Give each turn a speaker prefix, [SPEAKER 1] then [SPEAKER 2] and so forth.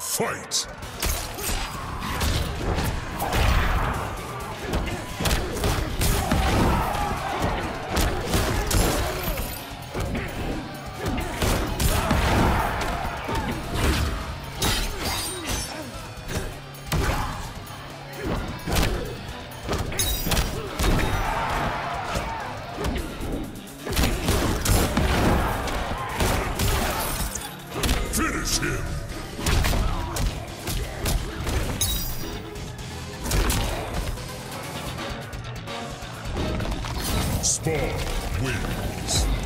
[SPEAKER 1] Fight! Finish him! Spawn wins.